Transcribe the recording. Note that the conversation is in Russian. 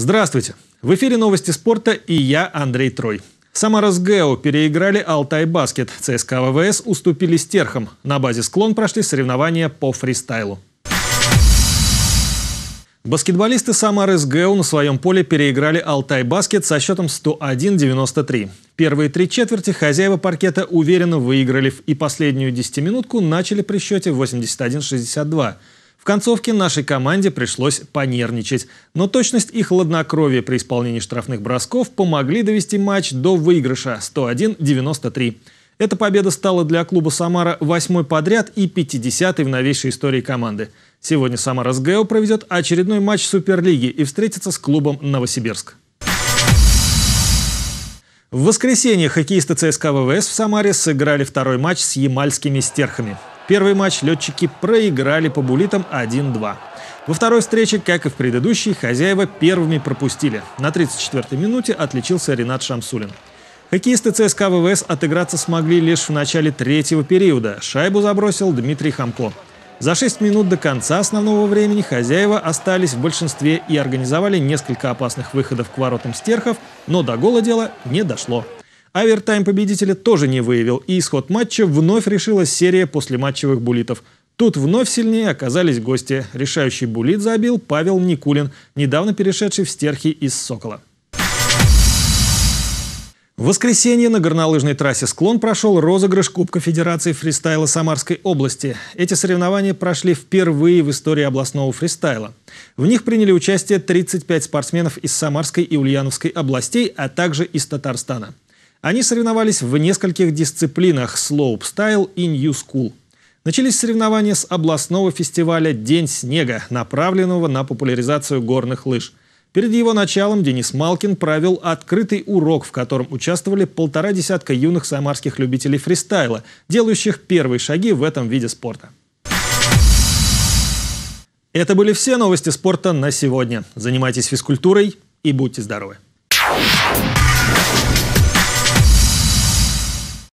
Здравствуйте! В эфире новости спорта и я, Андрей Трой. Самара-СГЭУ переиграли Алтай Баскет. ЦСКА ВВС уступили Стерхам. На базе «Склон» прошли соревнования по фристайлу. Баскетболисты Самары-СГЭУ на своем поле переиграли Алтай Баскет со счетом 101-93. Первые три четверти хозяева паркета уверенно выиграли и последнюю десятиминутку начали при счете 81-62. В концовке нашей команде пришлось понервничать, но точность и хладнокровие при исполнении штрафных бросков помогли довести матч до выигрыша 101-93. Эта победа стала для клуба «Самара» восьмой подряд и 50-й в новейшей истории команды. Сегодня «Самара» с ГЭО проведет очередной матч Суперлиги и встретится с клубом «Новосибирск». В воскресенье хоккеисты ЦСКА ВВС в Самаре сыграли второй матч с ямальскими стерхами. Первый матч летчики проиграли по булитам 1-2. Во второй встрече, как и в предыдущей, хозяева первыми пропустили. На 34-й минуте отличился Ренат Шамсулин. Хоккеисты ЦСКА ВВС отыграться смогли лишь в начале третьего периода. Шайбу забросил Дмитрий Хамко. За 6 минут до конца основного времени хозяева остались в большинстве и организовали несколько опасных выходов к воротам стерхов, но до гола дело не дошло. Авертайм победителя тоже не выявил, и исход матча вновь решилась серия послематчевых булитов. Тут вновь сильнее оказались гости. Решающий булит забил Павел Никулин, недавно перешедший в стерхи из «Сокола». В воскресенье на горнолыжной трассе «Склон» прошел розыгрыш Кубка Федерации фристайла Самарской области. Эти соревнования прошли впервые в истории областного фристайла. В них приняли участие 35 спортсменов из Самарской и Ульяновской областей, а также из Татарстана. Они соревновались в нескольких дисциплинах «Слоупстайл» и «New School». Начались соревнования с областного фестиваля «День снега», направленного на популяризацию горных лыж. Перед его началом Денис Малкин провел открытый урок, в котором участвовали полтора десятка юных самарских любителей фристайла, делающих первые шаги в этом виде спорта. Это были все новости спорта на сегодня. Занимайтесь физкультурой и будьте здоровы.